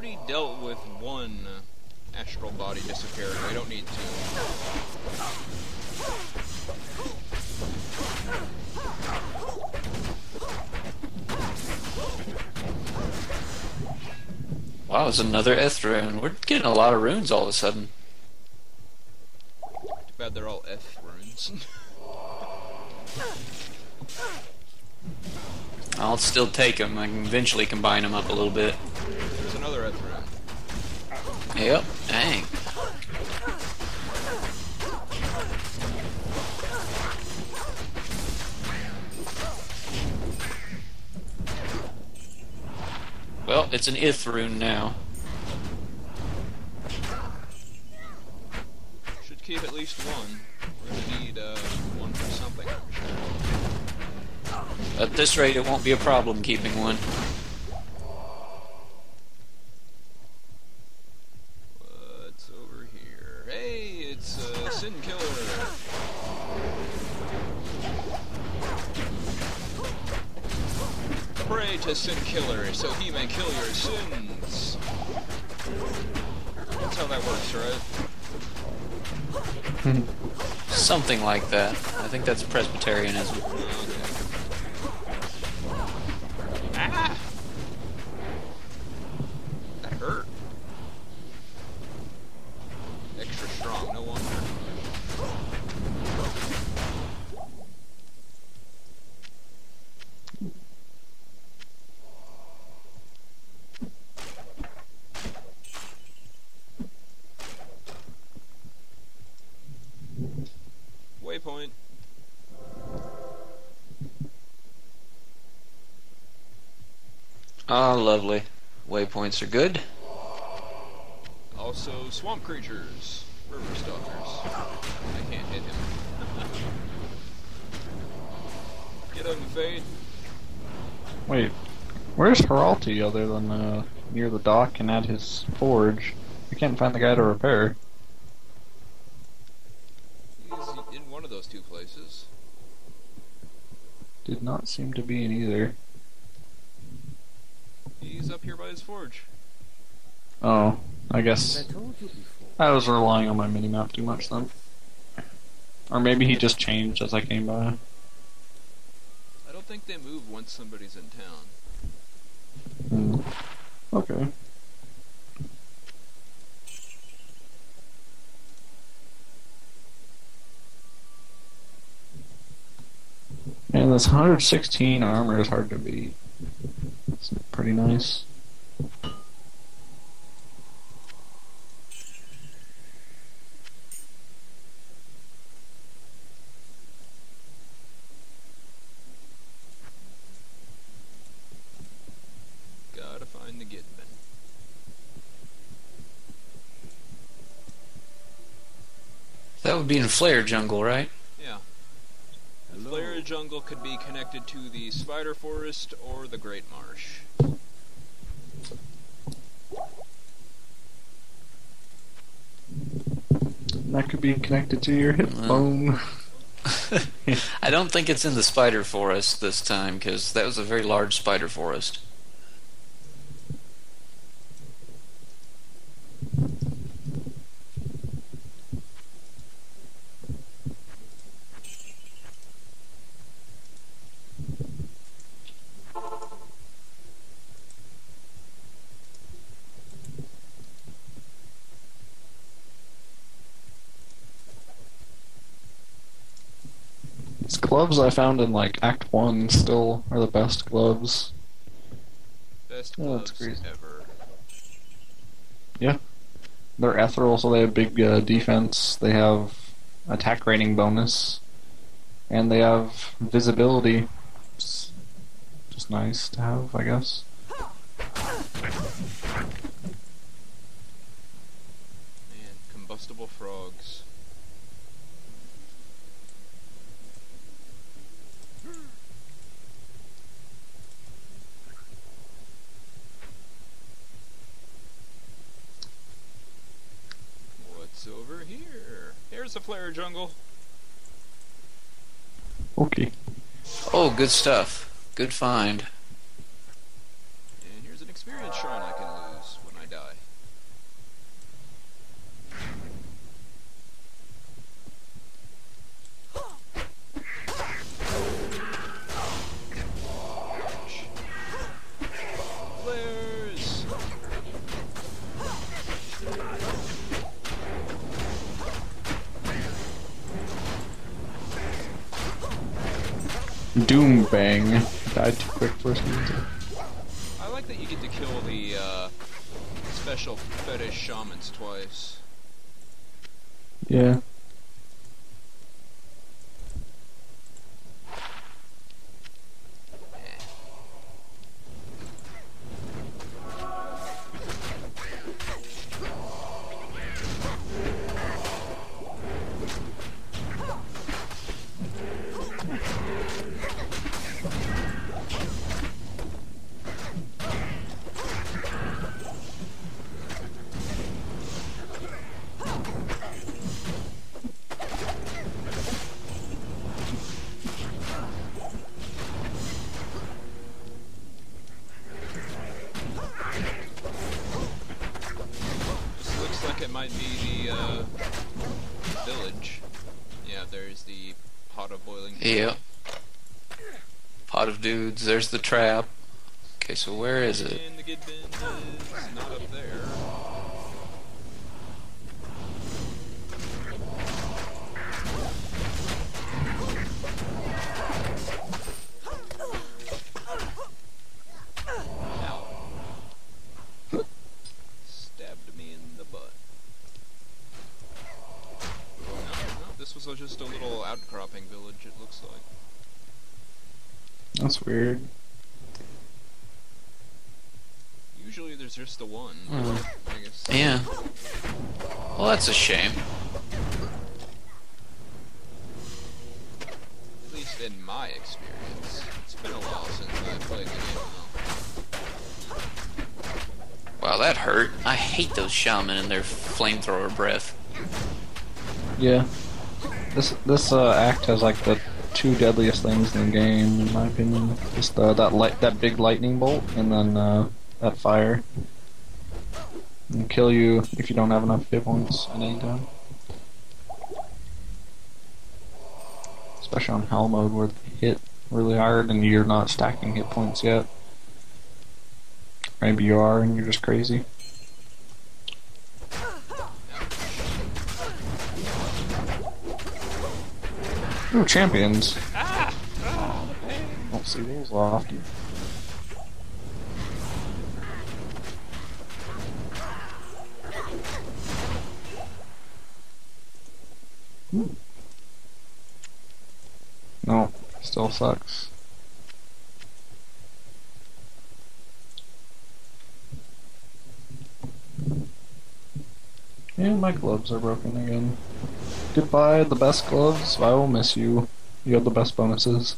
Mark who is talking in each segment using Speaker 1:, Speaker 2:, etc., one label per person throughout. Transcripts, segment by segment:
Speaker 1: already dealt with one astral body disappearing. We don't need two.
Speaker 2: Wow, it's another Eth rune. We're getting a lot of runes all of a sudden.
Speaker 1: Too bad they're all F runes.
Speaker 2: I'll still take them. I can eventually combine them up a little bit.
Speaker 1: There's another F rune.
Speaker 2: Yep. Dang. Well, it's an Ith rune now.
Speaker 1: Should keep at least one. We're gonna need uh, one for something.
Speaker 2: At this rate, it won't be a problem keeping one.
Speaker 1: Pray to Sin Killer so he may kill your sins. That's how that works, right?
Speaker 2: Something like that. I think that's Presbyterianism.
Speaker 1: Okay. Ah! That hurt. Extra strong, no wonder. Waypoint.
Speaker 2: Ah, lovely. Waypoints are good.
Speaker 1: Also, swamp creatures. River stalkers. I can't hit him. Get him, Fade.
Speaker 3: Wait, where's Hratli other than uh, near the dock and at his forge? I can't find the guy to repair.
Speaker 1: He's in one of those two places.
Speaker 3: Did not seem to be in either.
Speaker 1: He's up here by his forge.
Speaker 3: Oh, I guess I was relying on my minimap too much then. Or maybe he just changed as I came by.
Speaker 1: I don't think they move once somebody's in town.
Speaker 3: Hmm. Okay. And this 116 armor is hard to beat. It's pretty nice.
Speaker 1: Gotta find the Gidbinn.
Speaker 2: That would be in Flayer Jungle, right?
Speaker 1: Yeah. The Jungle could be connected to the Spider Forest or the Great Marsh.
Speaker 3: That could be connected to your hip bone.
Speaker 2: I don't think it's in the spider forest this time because that was a very large spider forest.
Speaker 3: Gloves I found in like Act 1 still are the best gloves.
Speaker 1: Best
Speaker 3: Oh,
Speaker 1: gloves ever.
Speaker 3: Yeah. They're ethereal, so they have big uh, defense. They have attack rating bonus. And they have visibility. It's just nice to have, I guess.
Speaker 1: Man, combustible frogs. What's over here? Here's the flayer jungle.
Speaker 3: Okay.
Speaker 2: Oh, good stuff. Good find.
Speaker 1: Special fetish shamans twice.
Speaker 3: Yeah.
Speaker 1: Pot of boiling.
Speaker 2: Yep. Pot of dudes. There's the trap. Okay, so where is it?
Speaker 1: Outcropping village, it looks like.
Speaker 3: That's weird.
Speaker 1: Usually there's just the one.
Speaker 2: Hmm.
Speaker 1: I guess.
Speaker 2: Yeah. Well, that's a shame.
Speaker 1: At least in my experience. It's been a while since I played the game now.
Speaker 2: Wow, that hurt. I hate those shaman and their flamethrower breath.
Speaker 3: Yeah. This this uh, act has like the two deadliest things in the game, in my opinion. Just uh, that light, that big lightning bolt, and then uh, that fire. And kill you if you don't have enough hit points at any time. Especially on hell mode where they hit really hard and you're not stacking hit points yet. Maybe you are and you're just crazy. Ooh, champions. Don't see those often. Ooh. No, still sucks. And my gloves are broken again. Goodbye, the best gloves. I will miss you. You have the best bonuses.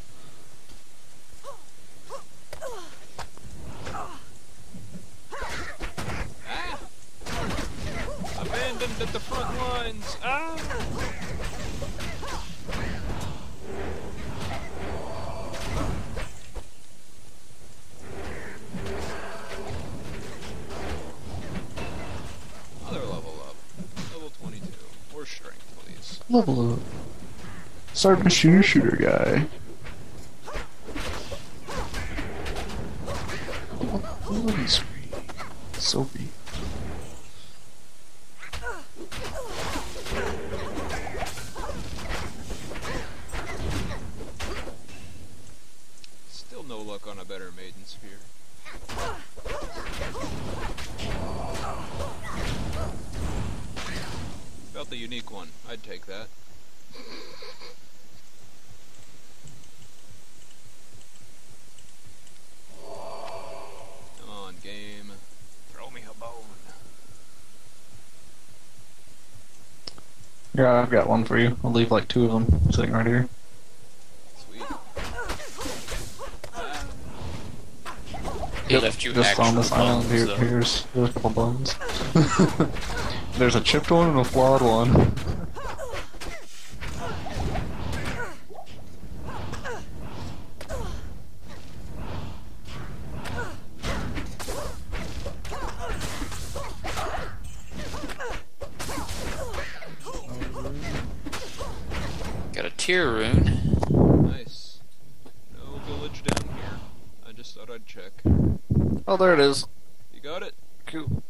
Speaker 1: Level up.
Speaker 3: Sergeant Shooter Shooter guy. Loading screen. Soapy.
Speaker 1: Still no luck on a better maiden spear. About the unique one. I'd take that. Come on, game. Throw me a bone.
Speaker 3: Yeah, I've got one for you. I'll leave like two of them sitting right here.
Speaker 1: Sweet.
Speaker 2: He left you
Speaker 3: Just
Speaker 2: actual
Speaker 3: on this island here,
Speaker 2: though.
Speaker 3: here's, here's a couple bones. There's a chipped one and a flawed one.
Speaker 2: Got a Tir rune.
Speaker 1: nice. No village down here. I just thought I'd check.
Speaker 3: Oh, there it is.
Speaker 1: You got it?
Speaker 3: Cool.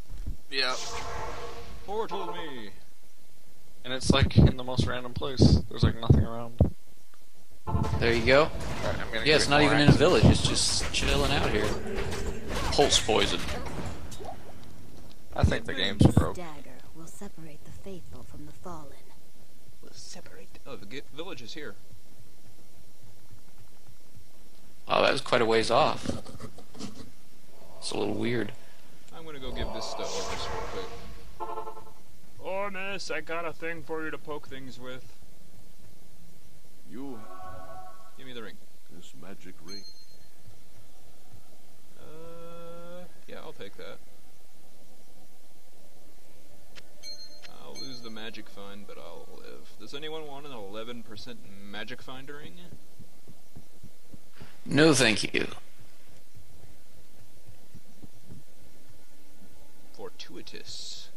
Speaker 3: Yeah.
Speaker 1: Portal me.
Speaker 3: And it's like in the most random place. There's like nothing around.
Speaker 2: There you go.
Speaker 3: Alright, I'm gonna
Speaker 2: Yeah, it's not
Speaker 3: more
Speaker 2: even in a village. It's just chilling out here. Pulse poison.
Speaker 3: I think the game's
Speaker 4: This
Speaker 3: broke.
Speaker 4: dagger will separate the faithful from the fallen.
Speaker 1: Let's separate. Oh, the gi- village is here.
Speaker 2: Oh, that was quite a ways off. It's a little weird.
Speaker 1: I'm gonna go give this to Oris real quick. Miss, I got a thing for you to poke things with.
Speaker 5: You
Speaker 1: Give me the ring.
Speaker 5: this magic ring.
Speaker 1: Uh, yeah, I'll take that. I'll lose the magic find, but I'll live. Does anyone want an 11% magic find ring?
Speaker 2: No, thank you.
Speaker 1: Fortuitous.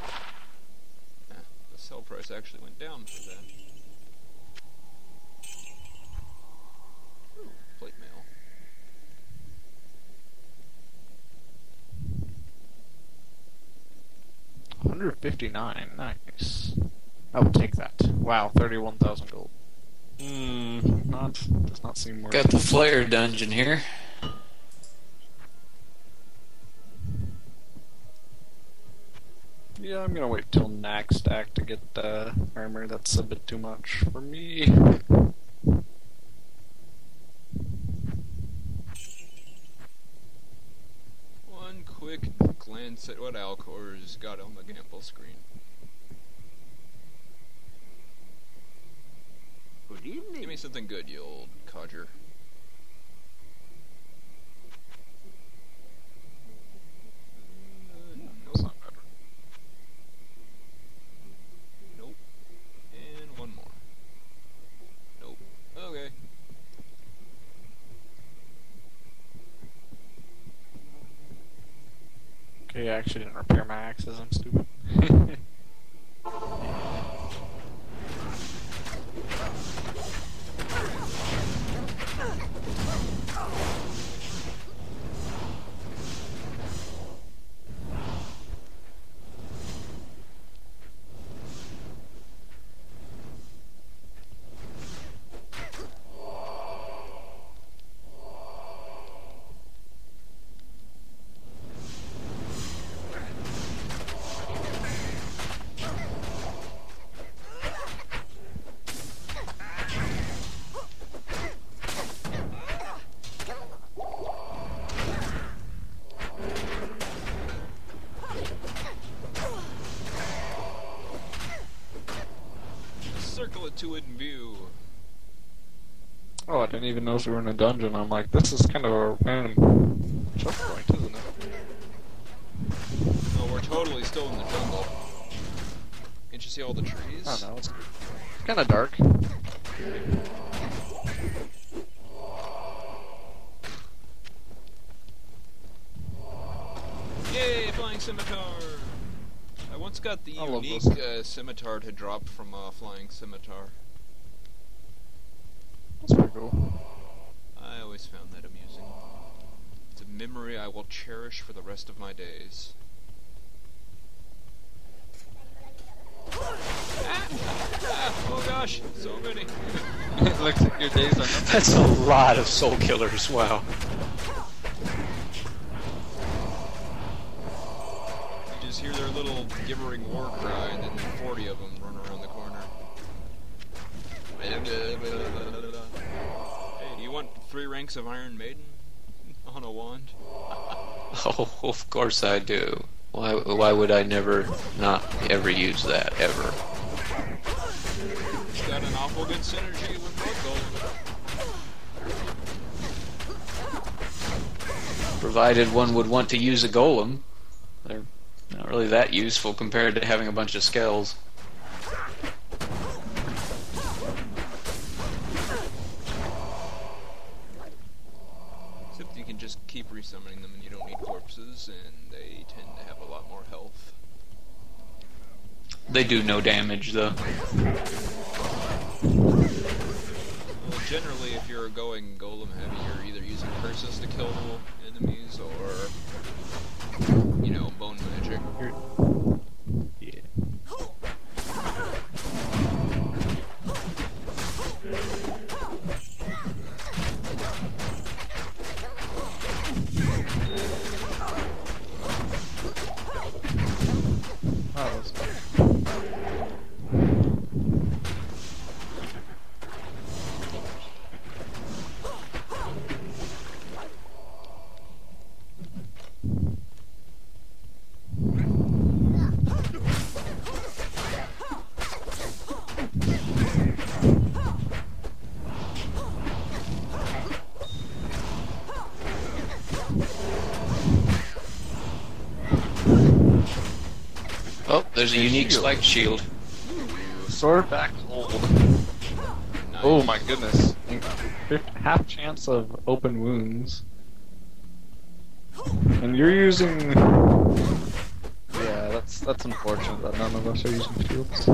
Speaker 1: Ah, the sell price actually went down for that. Ooh, plate mail.
Speaker 3: Hundred fifty nine, nice. I will take that. Wow, thirty one thousand gold. Hmm, not does not seem worth
Speaker 2: Got the flayer dungeon here.
Speaker 3: Yeah, I'm gonna wait till next act to get uh, armor. That's a bit too much for me.
Speaker 1: One quick glance at what Alkor's got on the gamble screen.
Speaker 5: Good evening.
Speaker 1: Give me something good, you old codger. Uh,
Speaker 3: That's
Speaker 1: nope,
Speaker 3: not bad.
Speaker 1: nope. And one more. Nope. Okay.
Speaker 3: Okay, I actually didn't repair my axes. I'm stupid.
Speaker 1: Circle it to it in view.
Speaker 3: oh, I didn't even notice we were in a dungeon. I'm like, this is kind of a random checkpoint, isn't it?
Speaker 1: No, we're totally still in the jungle. Can't you see all the trees?
Speaker 3: I don't know. It's kind of dark.
Speaker 1: Yay, flying scimitar! I once got the
Speaker 3: I
Speaker 1: unique
Speaker 3: those.
Speaker 1: uh, scimitar to drop from a flying scimitar.
Speaker 3: That's pretty cool.
Speaker 1: I always found that amusing. It's a memory I will cherish for the rest of my days. Ah! Ah! Oh gosh, so many.
Speaker 3: it looks like your days are numbered.
Speaker 2: That's a lot of soul killers. Wow.
Speaker 1: Just hear their little gibbering war cry, and then 40 of them run around the corner. Hey, do you want three ranks of Iron Maiden on a wand?
Speaker 2: Oh, of course I do. Why? Why would I never not ever use that ever?
Speaker 1: It's got an awful good synergy with.
Speaker 2: Provided one would want to use a golem. Not really that useful compared to having a bunch of skells.
Speaker 1: Except you can just keep resummoning them and you don't need corpses, and they tend to have a lot more health.
Speaker 2: They do no damage though.
Speaker 1: Well, generally, if you're going golem heavy, you're either using curses to kill enemies or, you know, bone magic.
Speaker 3: Yeah.
Speaker 2: Oh, there's a
Speaker 3: A
Speaker 2: unique
Speaker 3: shield.
Speaker 2: spike shield.
Speaker 3: Sword back hold.
Speaker 1: Nice.
Speaker 3: Oh my goodness. Half chance of open wounds. And you're using. Yeah, that's that's unfortunate that none of us are using shields.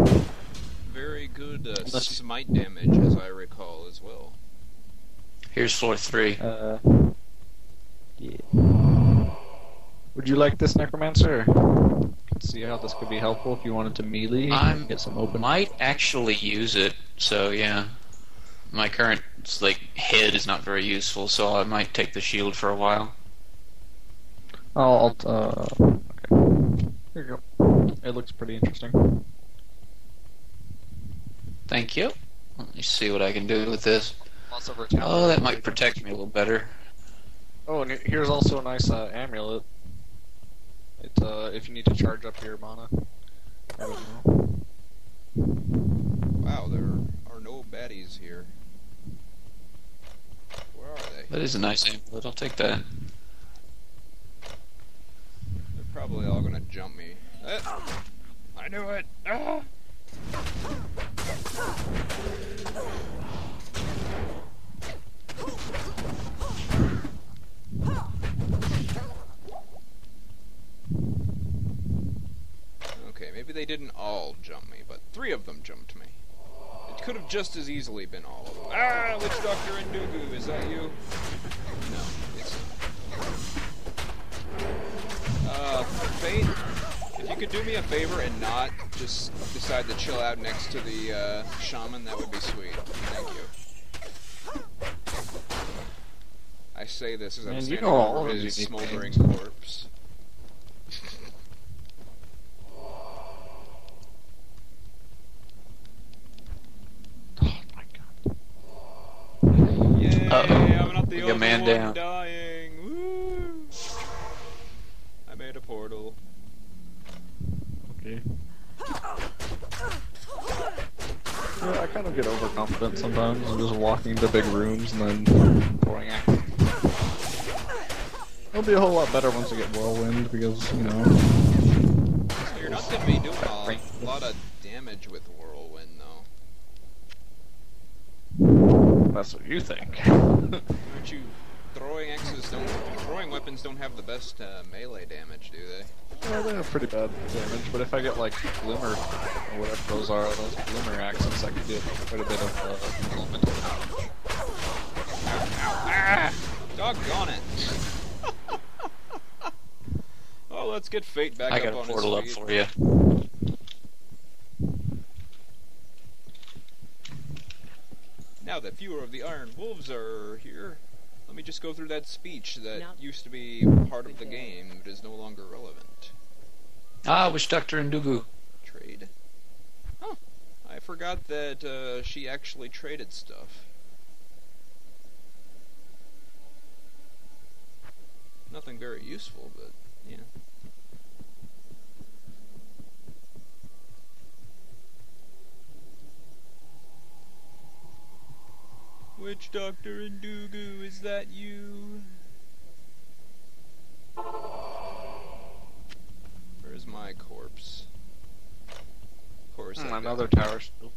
Speaker 1: Very good uh, smite damage, as I recall, as well.
Speaker 2: Here's floor three.
Speaker 3: Uh, yeah. Would you like this necromancer? See how this could be helpful if you wanted to melee.
Speaker 2: I'm-
Speaker 3: get some open.
Speaker 2: Might actually use it, so yeah. My current like head is not very useful, so I might take the shield for a while.
Speaker 3: I'll, I'll uh, okay. Here you go. It looks pretty interesting.
Speaker 2: Thank you. Let me see what I can do with this. Oh, that might protect me a little better.
Speaker 3: Oh, and here's also a nice uh, amulet. It uh, if you need to charge up your mana. I don't know.
Speaker 1: Wow, there are no baddies here. Where are they?
Speaker 2: That is a nice amulet. I'll take that.
Speaker 1: They're probably all gonna jump me. Eh, I knew it! Ah! Okay, maybe they didn't all jump me, but three of them jumped me. It could have just as easily been all of them. Ah, Witch Doctor Endugu, is that you? No, it's not. Uh, Fate, if you could do me a favor and not just decide to chill out next to the uh, shaman, that would be sweet. Thank you. I say this as I'm
Speaker 3: Man, you know
Speaker 1: over his smoldering
Speaker 3: things.
Speaker 1: corpse.
Speaker 3: Oh my god.
Speaker 1: Yay!
Speaker 2: Uh-oh.
Speaker 1: I'm not the
Speaker 2: We got
Speaker 1: only
Speaker 2: man down.
Speaker 1: dying. Woo! I made a portal.
Speaker 3: Okay. Yeah, I kind of get overconfident sometimes. I'm just walking into big rooms and then pouring action. It'll be a whole lot better once I get whirlwind because you know.
Speaker 1: So you're not gonna be doing a lot of damage with whirlwind, though.
Speaker 3: That's what you think.
Speaker 1: Aren't you throwing axes? Don't throwing weapons don't have the best uh, melee damage, do they?
Speaker 3: Yeah, they have pretty bad damage, but if I get like glimmer or whatever those are, those glimmer axes, I can get quite a bit of uh, elemental damage.
Speaker 1: Ah! Doggone it! oh, let's get Fate back
Speaker 2: I
Speaker 1: up
Speaker 2: got a portal up for you.
Speaker 1: Now that fewer of the Iron Wolves are here, let me just go through that speech that
Speaker 6: Now-
Speaker 1: used to be part of the game, but is no longer relevant.
Speaker 2: Ah, Witch Doctor Endugu.
Speaker 1: Trade. Huh. I forgot that uh, she actually traded stuff. Nothing very useful, but, you Witch Doctor Endugu, is that you? Where's my corpse? Of course, I hmm.
Speaker 3: another tower still.